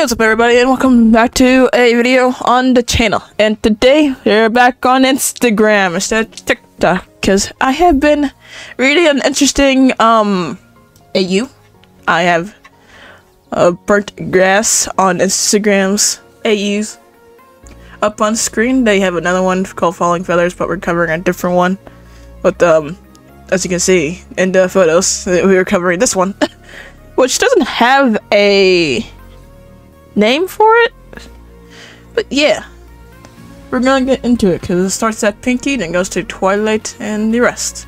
What's up everybody and welcome back to a video on the channel. And today, we're back on Instagram instead of TikTok. Because I have been reading an interesting, um, AU. I have uh, burnt grass on Instagram's AUs. Up on screen, they have another one called Falling Feathers, but we're covering a different one. But, um, as you can see in the photos, we were covering this one. which doesn't have a name for it. But yeah, we're gonna get into it because it starts at Pinkie, then goes to Twilight, and the rest.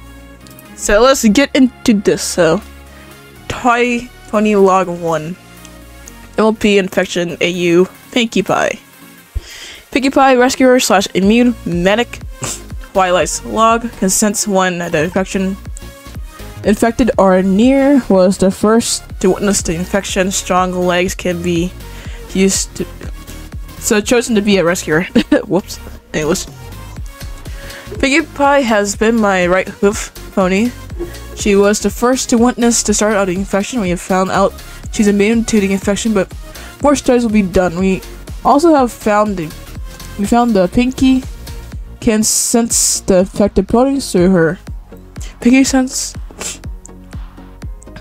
So let's get into this. So, Toy Pony Log 1 LP Infection AU Pinkie Pie. Pinkie Pie Rescuer slash Immune Medic Twilight's log consents when the infection infected or near was the first to witness the infection. Strong legs can be used to. So chosen to be a rescuer. Whoops. Anyways. Pinkie Pie has been my right hoof pony. She was the first to witness the start of the infection. We have found out she's immune to the infection, but more studies will be done. We also have found the we found the Pinkie can sense the affected ponies through her Pinkie sense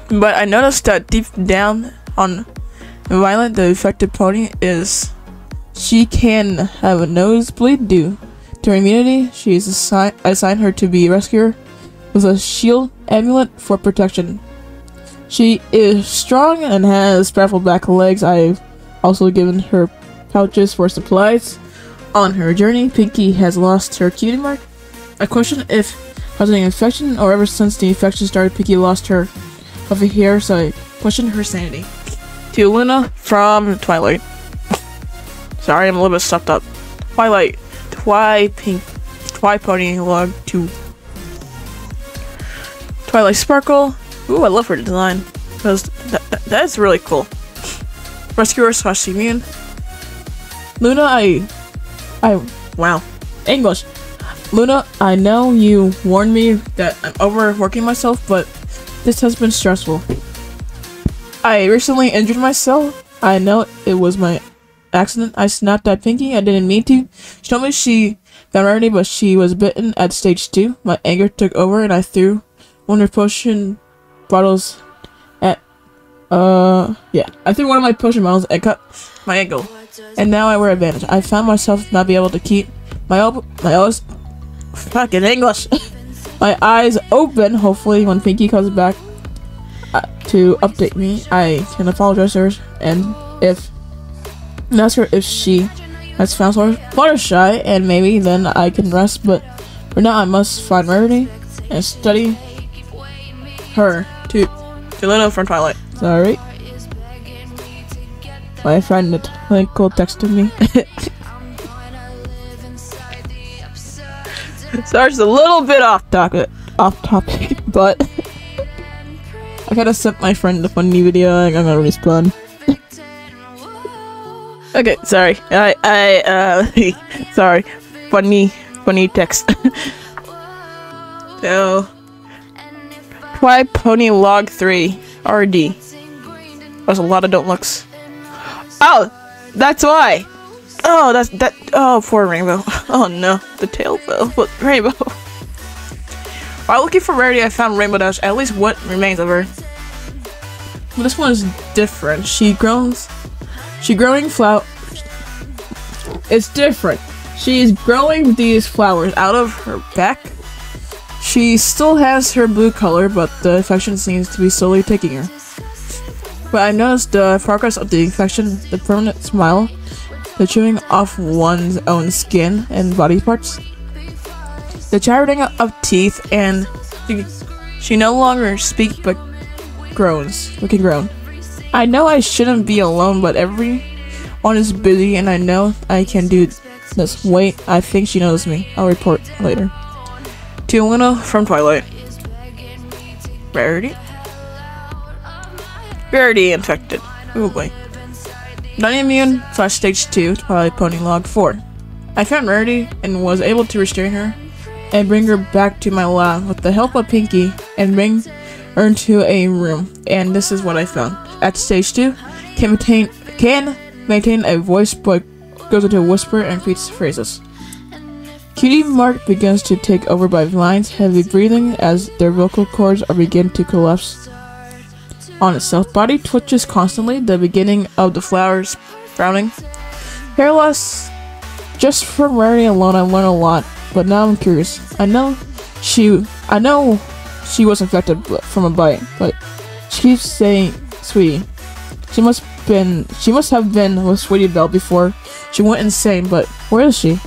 but I noticed that deep down on Violet, the affected party is she can have a nosebleed due to her immunity. She is assigned assigned her to be a rescuer with a shield amulet for protection. She is strong and has powerful back legs. I've also given her pouches for supplies. On her journey, Pinkie has lost her cutie mark. I question if causing an infection or ever since the infection started, Pinkie lost her over hair, so I question her sanity. To Luna from Twilight. Sorry, I'm a little bit stuffed up. Twilight. Twi pink. Twi pony log to Twilight Sparkle. Ooh, I love her design. Because that, that, that is really cool. Rescuer slash immune. Luna, I. I. Wow. English. Luna, I know you warned me that I'm overworking myself, but this has been stressful. I recently injured myself. I know it was my accident. I snapped at Pinkie. I didn't mean to. She told me she found remedy, but she was bitten at stage 2. My anger took over and I threw one of potion bottles at, uh, yeah. I threw one of my potion bottles and cut my ankle. And now I wear a bandage. I found myself not be able to keep my, my eyes, fucking English. my eyes open. Hopefully, when Pinkie comes back to update me, I can apologize to her and if and ask her if she has found Fluttershy, and maybe then I can rest. But for now, I must find Rarity and study her to to from Twilight. Sorry. My friend Twinkle texted me. Just a little bit off topic, off topic, but I gotta send my friend a funny video I'm gonna respond. okay, sorry. I, I, uh, sorry. Funny, funny text. so, why pony log 3 RD? There's a lot of don't looks. Oh, that's why. Oh, that's that. Oh, poor Rainbow. Oh no, the tail fell. But Rainbow. While looking for rarity, I found Rainbow Dash. At least what remains of her. Well, this one is different. She grows. She growing flower. It's different. She's growing these flowers out of her back. She still has her blue color, but the infection seems to be slowly taking her. But I noticed the progress of the infection, the permanent smile, the chewing off one's own skin and body parts, the chattering of teeth, and she, no longer speaks but groans, looking groan. I know I shouldn't be alone, but everyone is busy and I know I can do this. Wait, I think she knows me. I'll report later. To Luna from Twilight. Rarity? Rarity infected. Oh boy. Non-immune slash stage 2 Twilight Pony log 4. I found Rarity and was able to restrain her and bring her back to my lab with the help of Pinkie and bring her into a room. And this is what I found. At stage 2, can maintain, can maintain a voice but goes into a whisper and repeats phrases. Cutie Mark begins to take over by Vine's heavy breathing as their vocal cords are begin to collapse on itself. Body twitches constantly, the beginning of the flowers frowning. Hair loss. Just from wearing alone, I learned a lot, but now I'm curious. I know she, I know she was infected from a bite, but she keeps saying, "Sweetie." She must been, she must have been with Sweetie Belle before she went insane. But where is she?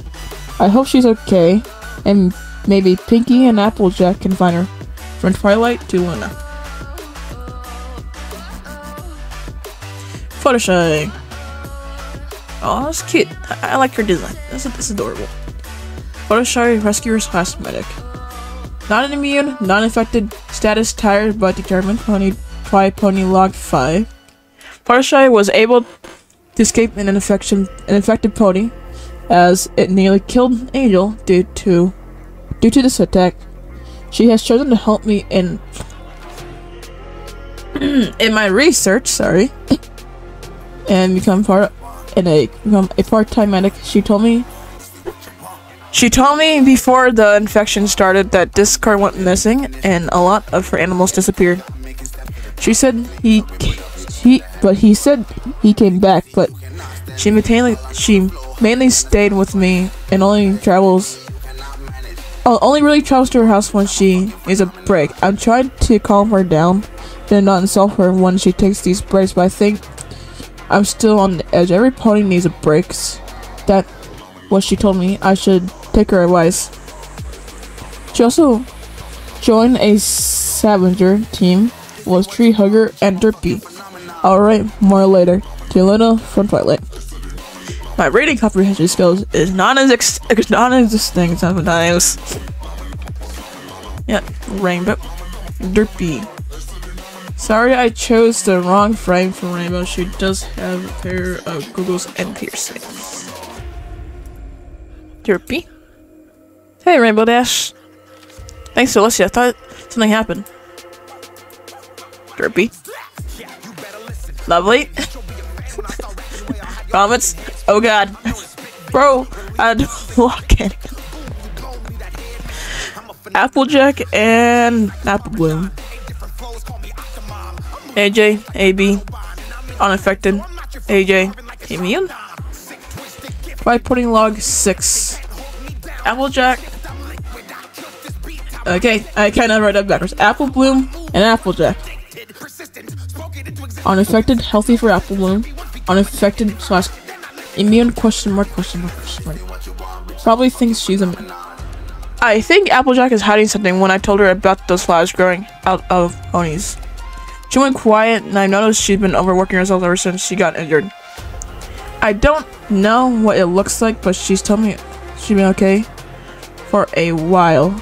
I hope she's okay, and maybe Pinkie and Applejack can find her. From Twilight to Luna. Fluttershy. Oh, that's cute. I, I like her design. That's, that's adorable. Fluttershy Rescuer's slash medic. Not immune, non-infected, status tired but determined. Pony, try pony log 5. Fluttershy was able to escape an infection, an infected pony, as it nearly killed Angel due to due to this attack. She has chosen to help me in in my research. Sorry, and become part in a become a part-time medic. She told me. She told me before the infection started that Discord went missing and a lot of her animals disappeared. She said he he but he said he came back, but she mainly she mainly stayed with me and only travels oh, only really travels to her house when she needs a break. I'm trying to calm her down and not insult her when she takes these breaks, but I think I'm still on the edge. Every pony needs a break. That what she told me. I should take her advice. She also joined a scavenger team was Tree Hugger and Derpy. Alright, more later. Jelena from Twilight. My reading comprehension skills is not as ex non-existing sometimes. Yeah, Rainbow. Derpy. Sorry I chose the wrong frame for Rainbow. She does have a pair of googles and piercings. Derpy. Hey, Rainbow Dash. Thanks, Alicia. I thought something happened. Derpy. Lovely. Comments? Oh god. Bro, I don't lock it. Applejack and Apple Bloom. AJ, AB, unaffected. AJ, immune. By putting log 6. Applejack. Okay, I kinda write that backwards. Apple Bloom and Applejack. Unaffected, healthy for Apple Bloom. Unaffected slash immune question mark question mark question mark. Probably thinks she's a. I think Applejack is hiding something when I told her about those flowers growing out of ponies. She went quiet and I noticed she's been overworking herself ever since she got injured. I don't know what it looks like, but she's told me she's been okay for a while.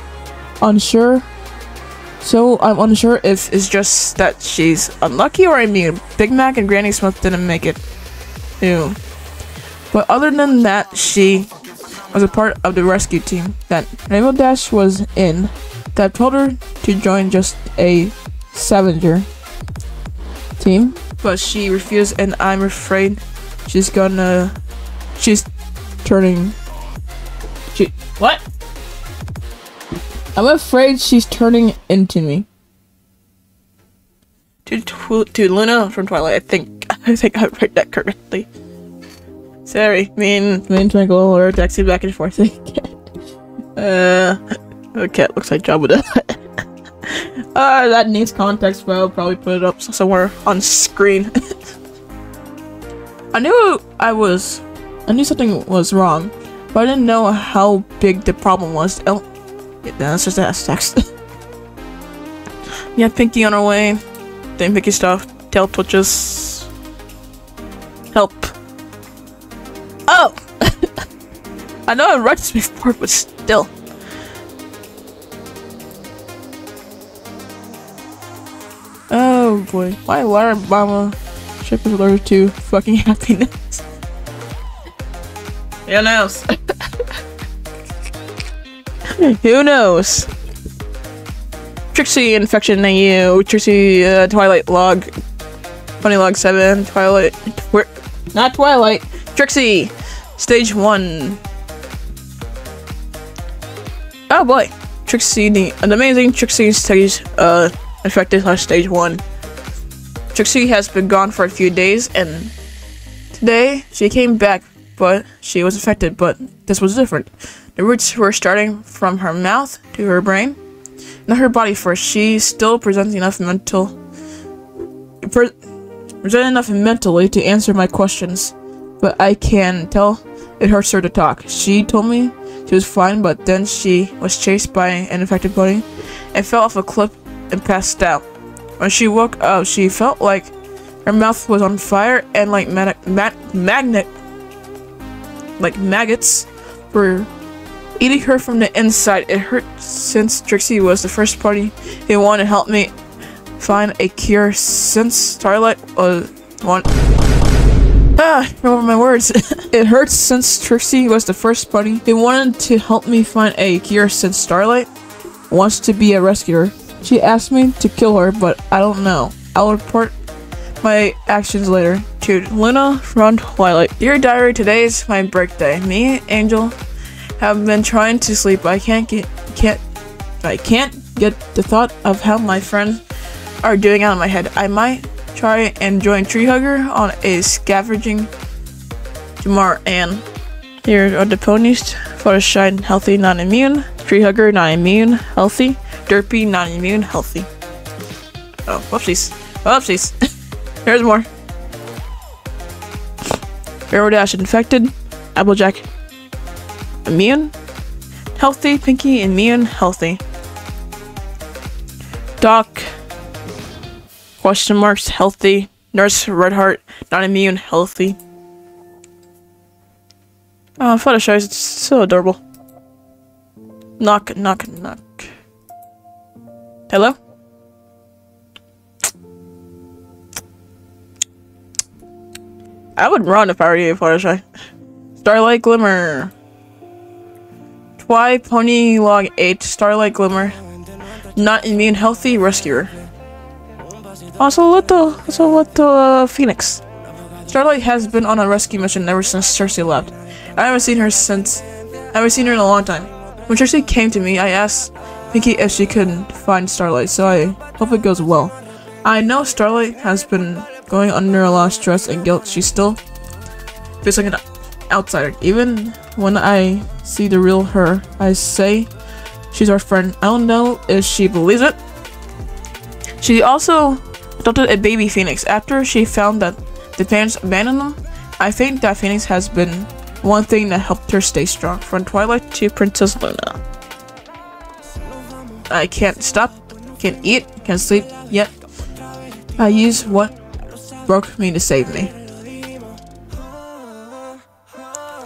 Unsure so I'm unsure if it's just that she's unlucky or immune. Big Mac and Granny Smith didn't make it. Ew. But other than that, she was a part of the rescue team that Rainbow Dash was in that told her to join just a scavenger team. But she refused and I'm afraid she's gonna she's turning she what? I'm afraid she's turning into me. To, to, to Luna from Twilight, I think. I think I read that correctly. Sorry, mean, mean twinkle or taxi back and forth uh, a cat looks like Jabba uh, that needs context, but I'll probably put it up somewhere on screen. I knew I was, I knew something was wrong, but I didn't know how big the problem was. Yeah, that's just ass text. yeah, Pinkie on her way. Dame Pinkie stuff. Tail twitches. Help. Oh! I know I read this before, but still. Oh boy. Why Obama trip is allergic to fucking happiness? Who knows? Who knows? Trixie Infection you, Trixie uh, Twilight Log, Funny Log 7, Twilight, where, Not Twilight. Trixie! Stage 1. Oh boy. Trixie, the, an amazing Trixie stage, uh, infected slash stage 1. Trixie has been gone for a few days, and today she came back, but she was affected, but this was different. The roots were starting from her mouth to her brain, not her body first. She still presents enough mental, pre present enough mentally to answer my questions, but I can tell it hurts her to talk. She told me she was fine, but then she was chased by an infected bunny and fell off a cliff and passed out. When she woke up, she felt like her mouth was on fire and like mag magnet, like maggots were eating her from the inside. It hurt since Trixie was the first party who wanted to help me find a cure since Starlight was one. Ah, remember my words. it hurts since Trixie was the first buddy who wanted to help me find a cure since Starlight wants to be a rescuer. She asked me to kill her, but I don't know. I'll report my actions later. To Luna from Twilight. Dear Diary, today is my birthday. Me, Angel, have been trying to sleep. I can't get can't I can't get the thought of how my friends are doing out of my head. I might try and join Tree Hugger on a scavenging tomorrow. And here are the ponies. Fluttershy, healthy, not immune. Tree Hugger, not immune, healthy. Derpy, not immune, healthy. Oh, whoopsies. Whoopsies. There's more. Arrow Dash, infected. Applejack, immune. Healthy. Pinkie, immune, healthy. Doc, question marks, healthy. Nurse, Redheart, not immune, healthy. Uh, oh, Fluttershy it's so adorable. Knock, knock, knock. Hello? I would run if I were you, Fluttershy. Starlight Glimmer. Twy Pony Log 8, Starlight Glimmer. Not immune, healthy, rescuer. Also, little, also little uh, Phoenix. Starlight has been on a rescue mission ever since Cersei left. I haven't seen her since. I haven't seen her in a long time. When Cersei came to me, I asked Pinkie if she could find Starlight, so I hope it goes well. I know Starlight has been going under a lot of stress and guilt. She still feels like an outsider. Even when I see the real her, I say she's our friend. I don't know if she believes it. She also adopted a baby Phoenix after she found that the parents abandoned them. I think that Phoenix has been one thing that helped her stay strong. From Twilight to Princess Luna. I can't stop, can't eat, can't sleep yet. I use what broke me to save me.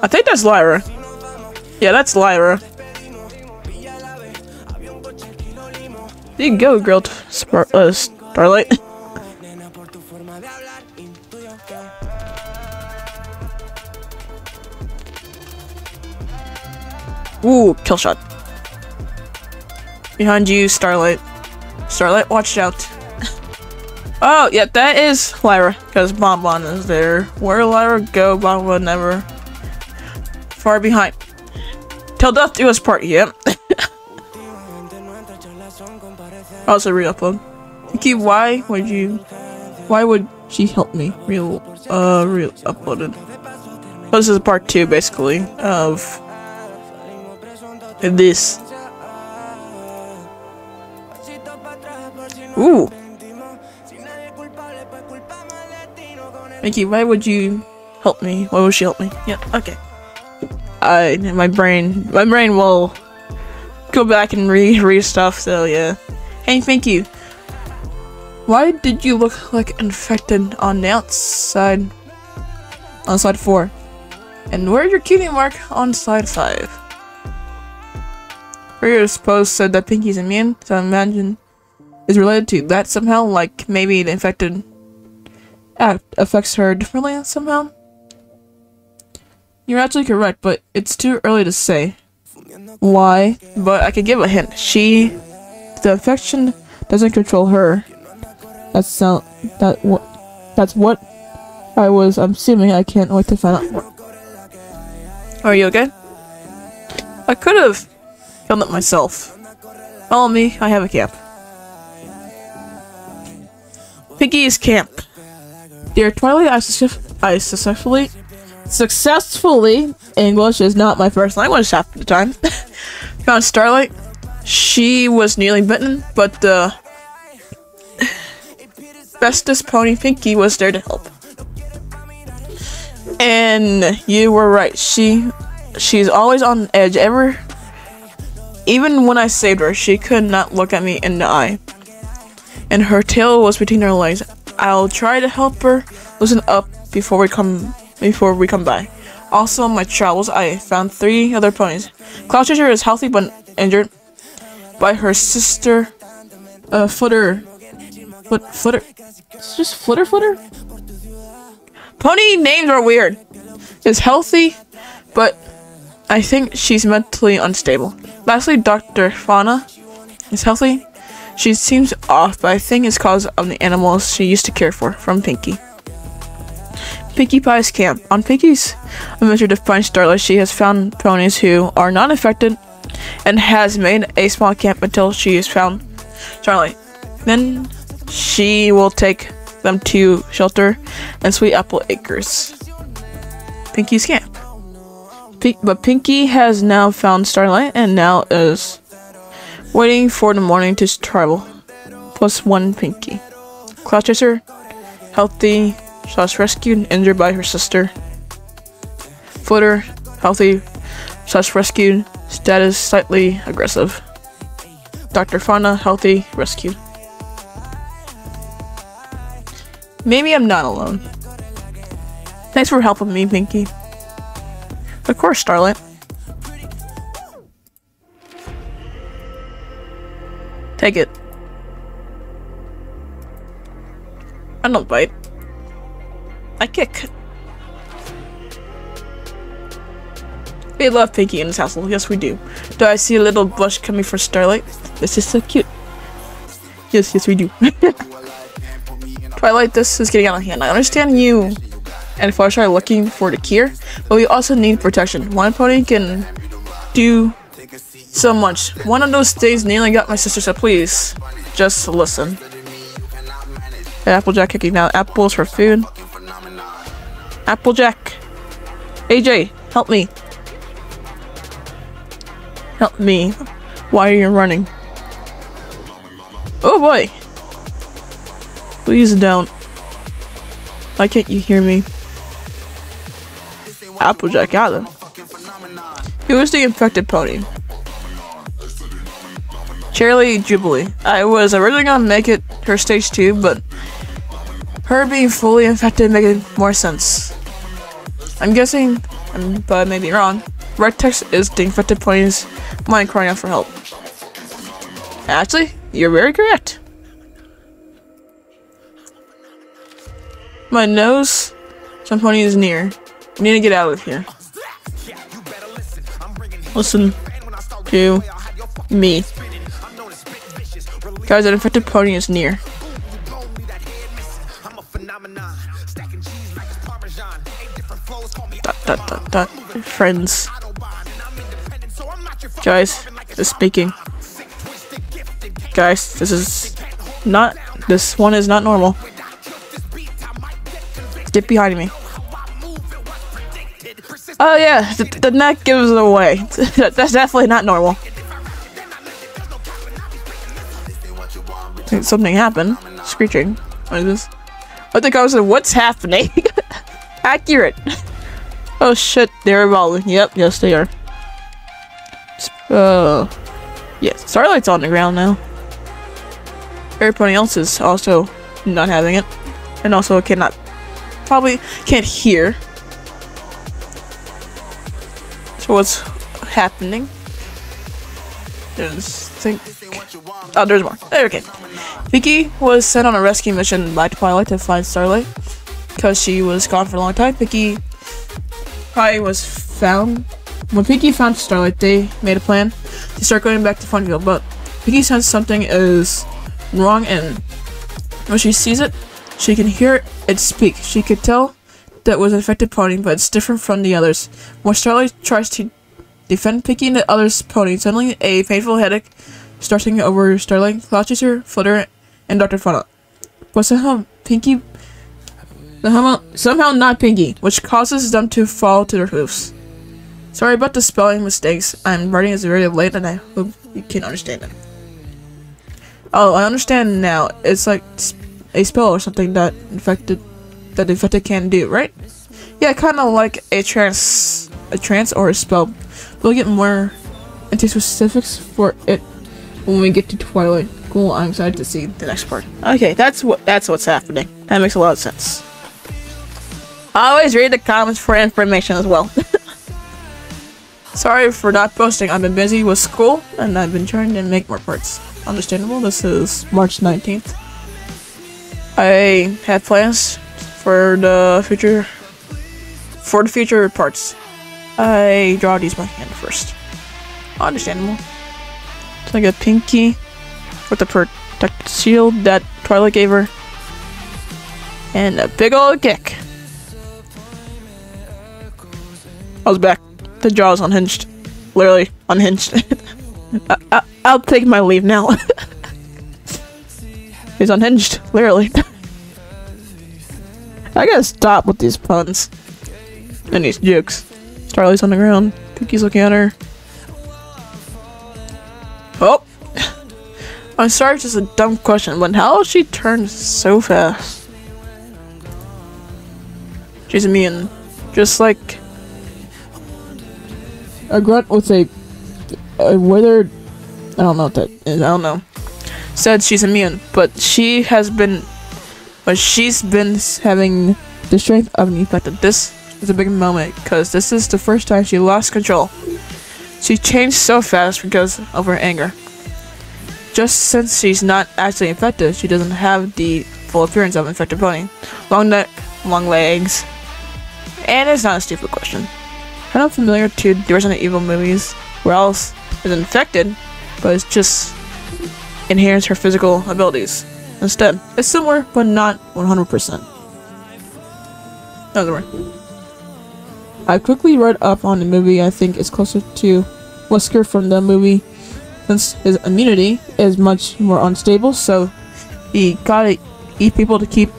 I think that's Lyra. Yeah, that's Lyra. You go, girl. Uh, Starlight. Ooh, kill shot. Behind you, Starlight. Starlight, watch out. oh, yeah, that is Lyra, because Bonbon is there. Where Lyra go, Bonbon never. Far behind. Till death do us part, yep. also re-upload. Kiki, why would you... Why would she help me? Real, uh, real uploaded. Oh, this is part two, basically, of this. Ooh. Mickey, why would you help me? Why would she help me? Yeah, okay. I, my brain, my brain will go back and read, read stuff, so yeah. Hey, thank you. Why did you look like infected on the outside? On side 4. And where's your cutie mark on side 5? Previous post said that Pinkie's immune, so I imagine is related to that somehow, like maybe the infected act affects her differently somehow. You're actually correct, but it's too early to say why, but I can give a hint. She, the infection doesn't control her. That's sound, that what, that's what I was I'm assuming I can't wait to find out. Are you okay? I could have done it myself. Follow me, I have a camp. Piggy's camp. Dear Twilight, I, I successfully successfully English is not my first language half the time. Found Starlight. She was nearly bitten, but the bestest pony Pinkie was there to help. And you were right. She she's always on edge. Ever even when I saved her, she could not look at me in the eye. And her tail was between her legs. I'll try to help her loosen up before we come before we come by. Also, on my travels, I found three other ponies. Cloud Chaser is healthy but injured by her sister, uh, Footer. Foot, footer. It's just Footer Footer? Pony names are weird. Is healthy, but I think she's mentally unstable. Lastly, Dr. Fauna is healthy. She seems off, but I think it's because of the animals she used to care for from Pinkie. Pinkie Pie's camp. On Pinkie's adventure to find Starlight, she has found ponies who are not infected and has made a small camp until she has found Starlight. Then she will take them to shelter and Sweet Apple Acres. Pinkie's camp. but Pinkie has now found Starlight and now is waiting for the morning to travel. Plus one Pinkie. Cloud Chaser, healthy, she was rescued and injured by her sister. Footer, healthy, slash rescued, status slightly aggressive. Dr. Fauna, healthy, rescued. Maybe I'm not alone. Thanks for helping me, Pinkie. Of course, Starlight. Take it. I don't bite. I kick. We love Pinkie in this castle. Yes, we do. Do I see a little bush coming for Starlight? This is so cute. Yes, yes, we do. Twilight, this is getting out of hand. I understand you and Flash are looking for the cure, but we also need protection. One pony can do so much. One of those days nearly got my sister, so please, just listen. Applejack kicking out apples for food. Applejack! AJ, help me! Help me. Why are you running? Oh boy! Please don't. Why can't you hear me? Applejack him. Who was the infected pony? Cherry Jubilee. I was originally gonna make it her stage 2, but her being fully infected made more sense. I'm guessing, um, but I may be wrong, red text is the infected ponies mind crying out for help. Actually, you're very correct. My nose, some pony is near. We need to get out of here. Listen to me. Guys, an infected pony is near. Dot, dot, dot, dot. Friends. Guys, just speaking. Guys, this is not, this one is not normal. Get behind me. Oh yeah, the, the neck gives it away. That's definitely not normal. Something happened. Screeching. What is this? I think I was like, what's happening? Accurate. Oh shit, they're evolving. Yep, yes they are. Uh, yes, Starlight's on the ground now. Everybody else is also not having it. And also cannot, probably can't hear. So what's happening? There's, think, oh there's more. Okay. Vicky was sent on a rescue mission by Twilight to find Starlight. Because she was gone for a long time, Vicky Pie was found. When Pinkie found Starlight, they made a plan to start going back to Funville, but Pinkie senses something is wrong and when she sees it, she can hear it speak. She could tell that was infected pony, but it's different from the others. When Starlight tries to defend Pinkie and the others' pony, suddenly a painful headache starting over Starlight, Cloud Chaser, Flutter, and Dr. Funnel. But somehow Pinkie somehow, somehow not Pinkie, which causes them to fall to their hoofs. Sorry about the spelling mistakes. I'm writing this very late and I hope you can understand it. Oh, I understand now. It's like a spell or something that infected that the infected can do, right? Yeah, kind of like a trance, a trance or a spell. We'll get more into specifics for it when we get to Twilight. Cool, I'm excited to see the next part. Okay, that's what that's what's happening. That makes a lot of sense. Always read the comments for information as well. Sorry for not posting. I've been busy with school and I've been trying to make more parts. Understandable. This is March 19th. I have plans for the future for the future parts. I draw these by hand first. Understandable. So I got Pinkie with the protected shield that Twilight gave her. And a big old kick. I was back. The jaw is unhinged. Literally unhinged. I, will take my leave now. He's unhinged, literally. I gotta stop with these puns. And these jokes. Starlight's on the ground. Cookie's looking at her. Oh! I'm sorry, it's just a dumb question, but how she turned so fast? She's immune. Just like a grunt with uh, a, a withered. I don't know what that is. I don't know. Said she's immune, but she has been, but she's been having the strength of an infected. This is a big moment because this is the first time she lost control. She changed so fast because of her anger. Just since she's not actually infected, she doesn't have the full appearance of infected pony. Long neck, long legs. And it's not a stupid question kind of familiar to the Resident Evil movies, where Alice is infected, but it's just enhance her physical abilities. Instead, it's similar, but not 100%. Another way. I quickly read up on the movie. I think it's closer to Wesker from the movie, since his immunity is much more unstable, so he gotta eat people to keep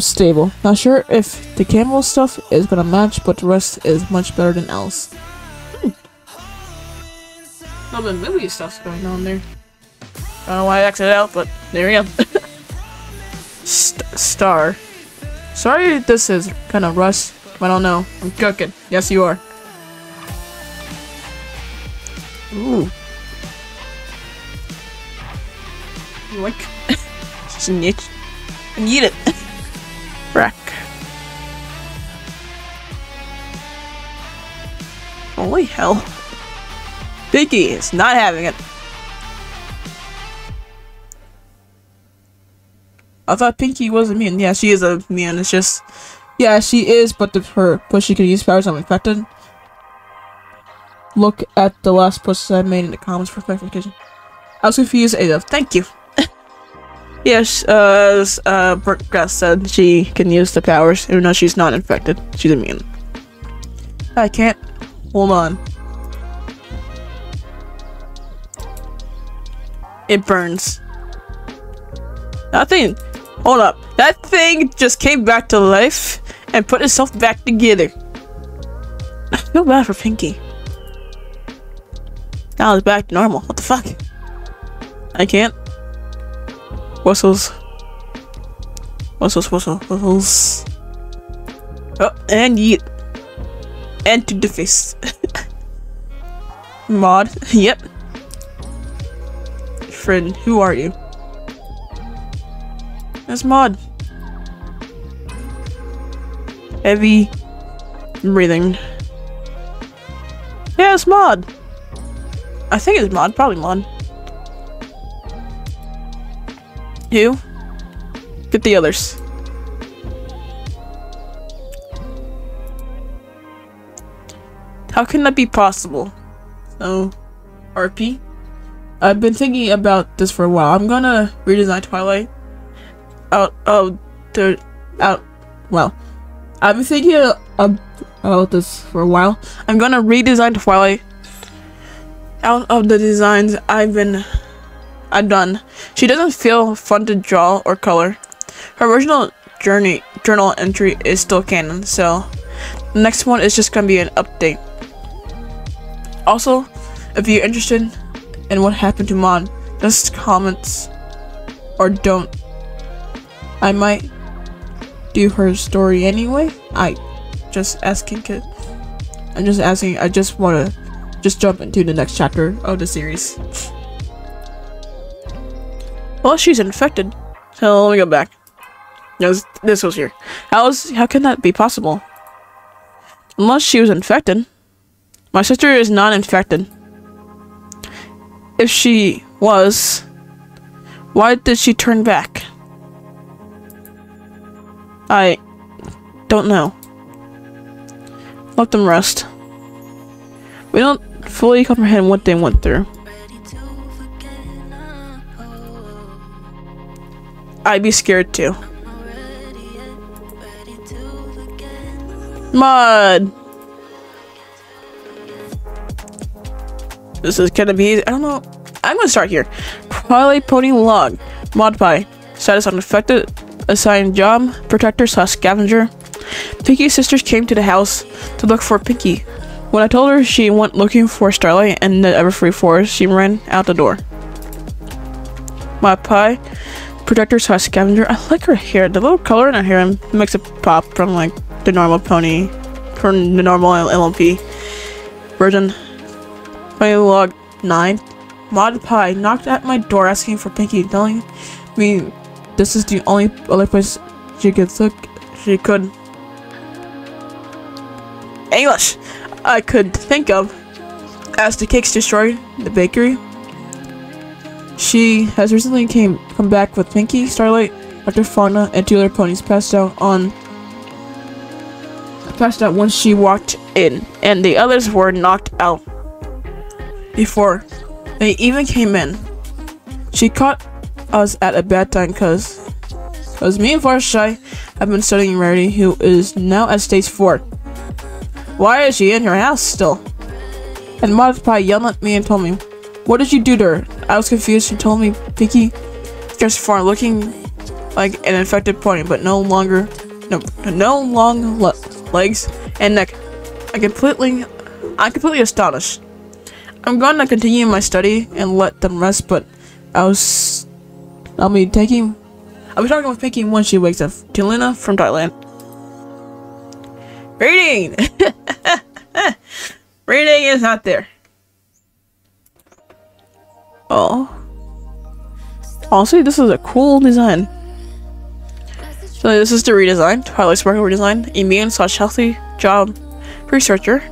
stable. Not sure if the camel stuff is gonna match, but the rest is much better than else. Hmm. The movie stuff's going on there. I don't know why I exited out, but there we go. St star. Sorry this is kind of rushed. I don't know. I'm cooking. Yes, you are. Ooh. Like, just need, need it. Holy hell. Pinkie is not having it. I thought Pinkie was a immune. Yeah, she is a immune. It's just, yeah, she is, but the, her, she can use powers I'm infected. Look at the last post I made in the comments for clarification. I was confused, Ada. Thank you. Yes, uh, as uh, Grass said, she can use the powers, even though she's not infected. She's immune. I can't. Hold on. It burns. That thing, hold up. That thing just came back to life and put itself back together. I feel bad for Pinkie. Now it's back to normal. What the fuck? I can't. Whistles. Whistles, whistles, whistles. Oh, and yeet. And to the face. Maud. Yep. Friend, who are you? That's Maud. Heavy breathing. Yeah, it's Maud. I think it's Maud, probably Maud. You? Get the others. How can that be possible? So, RP? I've been thinking about this for a while. I'm gonna redesign Twilight out of the out well I've been thinking about this for a while. I'm gonna redesign Twilight out of the designs I've been I've done. She doesn't feel fun to draw or color. Her original journey journal entry is still canon, so the next one is just gonna be an update. Also, if you're interested in what happened to Maud, just comments or don't. I might do her story anyway. I just asking. I'm just asking. I just want to just jump into the next chapter of the series. Well, she's infected. So let me go back. This, this was here. How is how can that be possible? Unless she was infected. My sister is not infected. If she was, why did she turn back? I don't know. Let them rest. We don't fully comprehend what they went through. I'd be scared too. Maud! This is gonna be, I don't know. I'm gonna start here. Twilight Pony Log. Maud Pie. Status unaffected. Assigned job. Protector slash scavenger. Pinkie's sisters came to the house to look for Pinkie. When I told her she went looking for Starlight in the Everfree Forest, she ran out the door. Maud Pie. Protector slash scavenger. I like her hair. The little color in her hair makes it pop from like the normal pony. From the normal LMP version. My log 9. Maud Pie knocked at my door asking for Pinkie, telling me this is the only other place she could look. She could. English! I could think of as the cakes destroyed the bakery. She has recently came come back with Pinkie, Starlight, Dr. Fauna, and two other ponies passed out on passed out once she walked in, and the others were knocked out before they even came in. She caught us at a bad time cause cause me and Fluttershy have been studying Rarity who is now at stage 4. Why is she in her house still? And Maud Pie yelled at me and told me, What did you do to her? I was confused. She told me Pinkie just far looking like an infected pony, but no longer no no long le legs and neck. I completely I'm completely astonished. I'm to continue my study and let them rest, but I was... I'll be taking... I'll be talking with Pinkie when she wakes up. Tilina from Thailand. Reading! Reading is not there. Oh. Honestly, this is a cool design. So this is the redesign. Twilight Sparkle redesign. Immune slash healthy job researcher.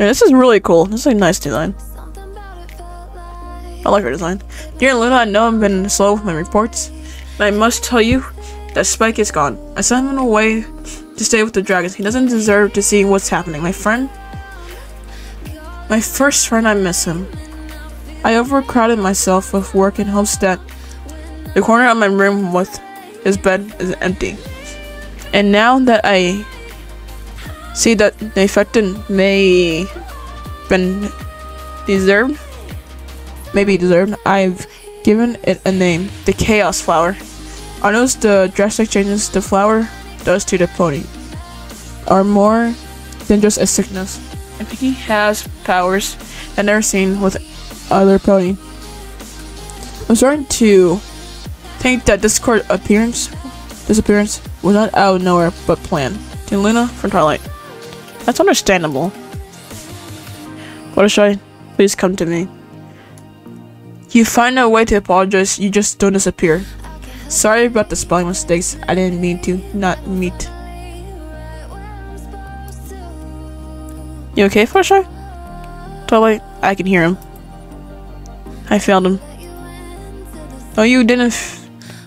Yeah, this is really cool. This is a nice design. I like her design. Dear Luna, I know I've been slow with my reports, but I must tell you that Spike is gone. I sent him away to stay with the dragons. He doesn't deserve to see what's happening. My friend, my first friend, I miss him. I overcrowded myself with work and hopes that the corner of my room with his bed is empty. And now that I see that the infected may been deserved maybe deserved I've given it a name the chaos flower I noticed the drastic changes the flower does to the pony are more than just a sickness and Pinkie has powers I've never seen with other pony I'm starting to think that Discord appearance disappearance was not out of nowhere but planned. To Luna from Twilight. That's understandable. Fluttershy, please come to me. You find a way to apologize, you just don't disappear. Sorry about the spelling mistakes, I didn't mean to not meet. You okay, Fluttershy? Twilight, I can hear him. I found him. Oh, you didn't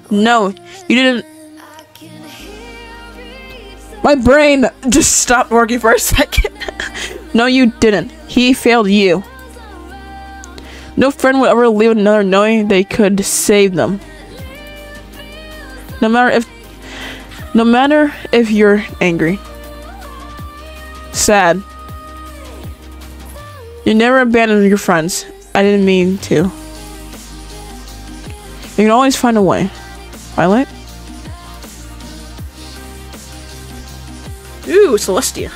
No, you didn't my brain just stopped working for a second. no, you didn't. He failed you. No friend would ever leave another knowing they could save them. No matter if No matter if you're angry, sad, you never abandon your friends. I didn't mean to. You can always find a way. Violet? Ooh, Celestia.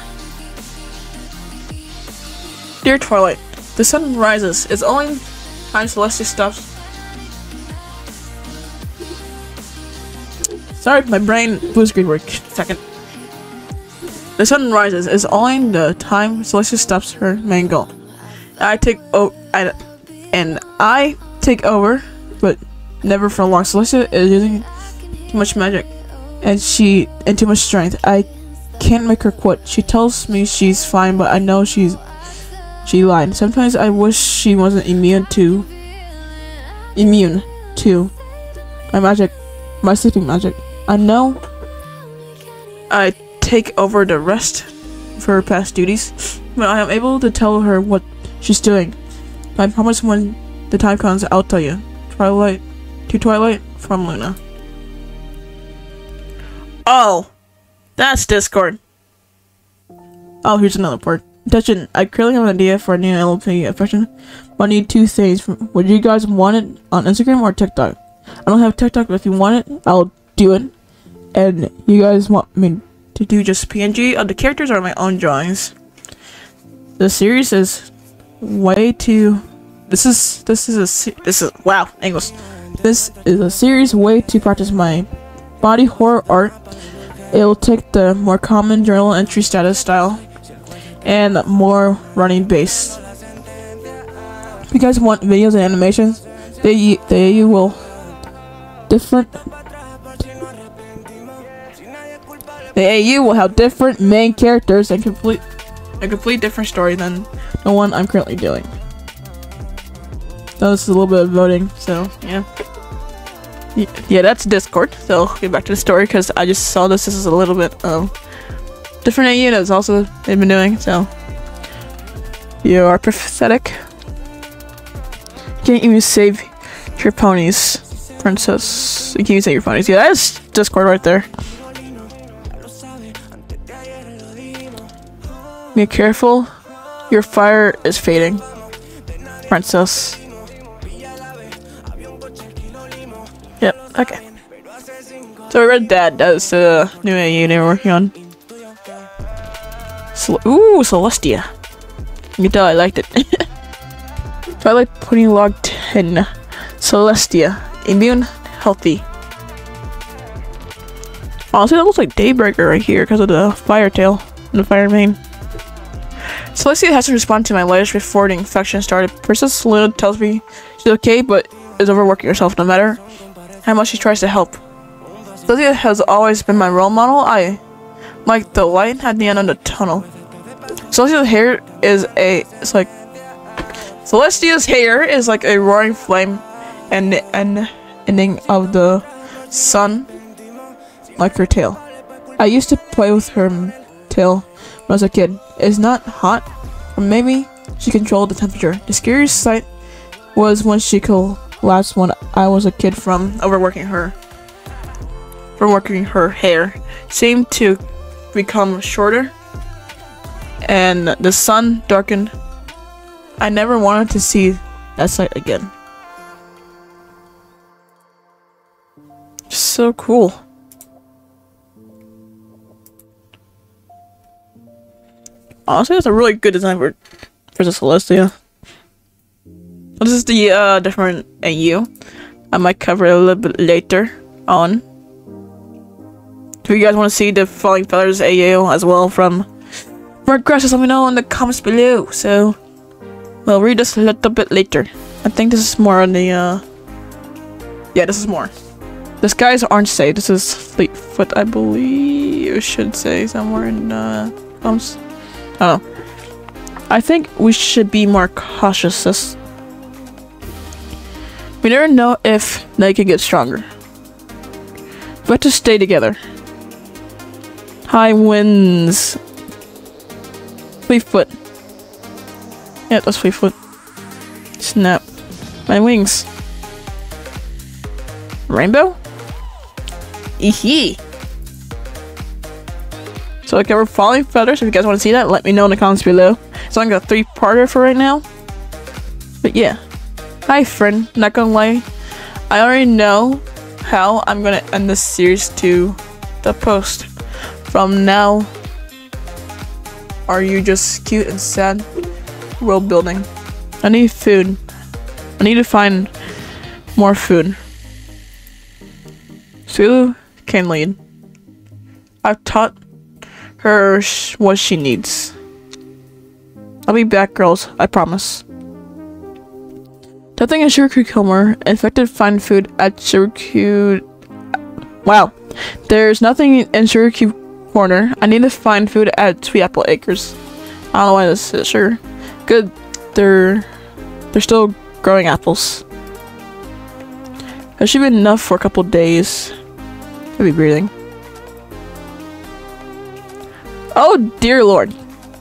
Dear Twilight, the sun rises. It's only time Celestia stops. Sorry, my brain blue screen work. Second. The sun rises. It's only the time Celestia stops her main goal. I take oh, I, and I take over, but never for long. Celestia is using too much magic, and she and too much strength. I can't make her quit. She tells me she's fine, but I know she's she lied. Sometimes I wish she wasn't immune to immune to my magic, my sleeping magic. I know I take over the rest of her past duties, but I am able to tell her what she's doing. I promise when the time comes, I'll tell you. Twilight, to Twilight from Luna. Oh, that's Discord. Oh, here's another part. Attention, I currently have an idea for a new MLP infection, but I need two things. Would you guys want it on Instagram or TikTok? I don't have TikTok, but if you want it, I'll do it. And you guys want me to do just PNG of oh, the characters or my own drawings? The series is way too. This is this is a this is wow English. This is a series way to practice my body horror art. It'll take the more common journal entry status style and more running base. If you guys want videos and animations, they they will different. The AU will have different main characters and complete a complete different story than the one I'm currently doing. So this is a little bit of voting, so yeah. Yeah, that's Discord. So get back to the story because I just saw this. This is a little bit um different AU that's also they've been doing. So you are pathetic. Can't even save your ponies, princess. You can't even save your ponies. Yeah, that's Discord right there. Be careful. Your fire is fading. Princess. Yep, okay. So we read that. That's the uh, new AU they were working on. Cel Ooh, Celestia. You can tell I liked it. Twilight Pudding Log 10. Celestia. Immune, healthy. Honestly, that looks like Daybreaker right here because of the fire tail and the fire mane. Celestia has to respond to my latest before the infection started. Princess Luna tells me she's okay, but is overworking herself no matter how much she tries to help. Celestia has always been my role model. I like the light at the end of the tunnel. Celestia's hair is a it's like Celestia's hair is like a roaring flame and and ending of the sun like her tail. I used to play with her tail when I was a kid. It's not hot, or maybe she controlled the temperature. The scariest sight was when she collapsed one I was a kid from overworking her. From working her hair. Seemed to become shorter. And the sun darkened. I never wanted to see that sight again. So cool. Honestly, that's a really good design for for the Celestia. This is the uh, different AU. I might cover it a little bit later on. If you guys want to see the Falling Feathers AU as well from just let me know in the comments below. So, we'll read this a little bit later. I think this is more on the, uh... Yeah, this is more. This guy's Orange Say. This is Fleetfoot, I believe. It should say somewhere in uh, comments. Oh. I think we should be more cautious this. We never know if they can get stronger. Have to stay together. High winds. Fleetfoot. Yeah, that's Fleetfoot. Snap. My wings. Rainbow? Eehee. So I cover falling feathers. If you guys want to see that, let me know in the comments below. It's only got a three-parter for right now. But yeah. Hi friend, not gonna lie. I already know how I'm gonna end this series to the post. From now, are you just cute and sad? World building. I need food. I need to find more food. Sulu can lead. I've taught her sh what she needs. I'll be back, girls. I promise. Nothing in Sugar Cube Corner. Infected find food at Sugar Cube. Wow. There's nothing in Sugar Cube Corner. I need to find food at Sweet Apple Acres. I don't know why this is sure. Good. They're they're still growing apples. That should be enough for a couple days. I'll be breathing. Oh dear lord.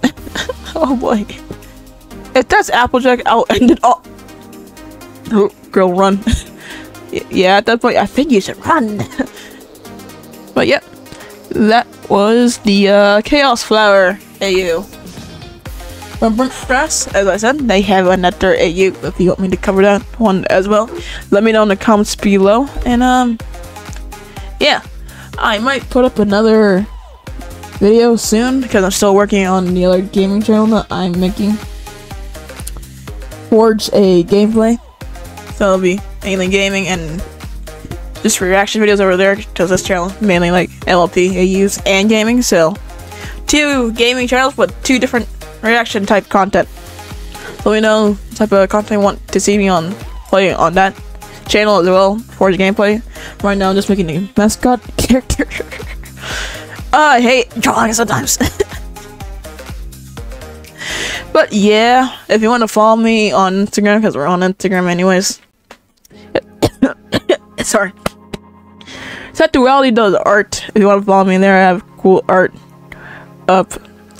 oh boy. If that's Applejack, I'll end it all. Girl, run. yeah, at that point, I think you should run. but yeah, that was the uh, Chaos Flower AU. From Grass, as I said, they have another AU if you want me to cover that one as well. Let me know in the comments below. And, um, yeah, I might put up another video soon because I'm still working on the other gaming channel that I'm making. Forge a gameplay so it'll be mainly gaming and just reaction videos over there because this channel mainly like MLP, AUs, and gaming. So two gaming channels with two different reaction type content. So we know type of content you want to see me on play on that channel as well for the gameplay. Right now I'm just making a mascot character. uh, I hate drawing sometimes. but yeah, if you want to follow me on Instagram, because we're on Instagram anyways, Sorry. Set Duality does art. If you want to follow me in there, I have cool art up.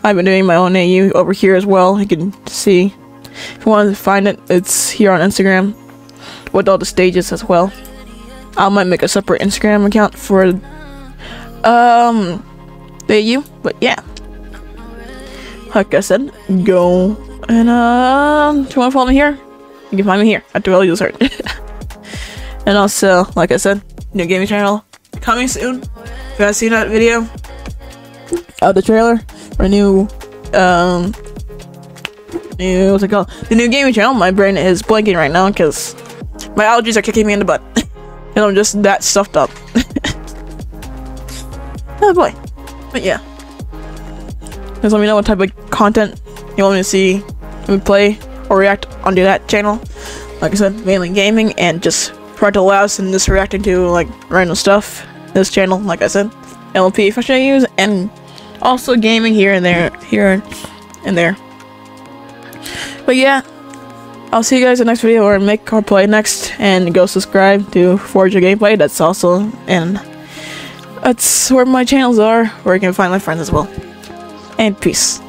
I've been doing my own AU over here as well. You can see. If you want to find it, it's here on Instagram with all the stages as well. I might make a separate Instagram account for um the AU, but yeah. Like I said, go and uh, if you want to follow me here, you can find me here at does art. And also, like I said, new gaming channel coming soon. If you guys seen that video of the trailer for new, um, new, what's it called? The new gaming channel. My brain is blanking right now because my allergies are kicking me in the butt. and I'm just that stuffed up. oh boy. But yeah. Just let me know what type of content you want me to see me play or react onto that channel. Like I said, mainly gaming and just parental allows and just reacting to like random stuff. This channel, like I said, LP fashion I use, and also gaming here and there, here and there. But yeah, I'll see you guys in the next video or make our play next, and go subscribe to Forge Your Gameplay. That's also and that's where my channels are, where you can find my friends as well. And peace.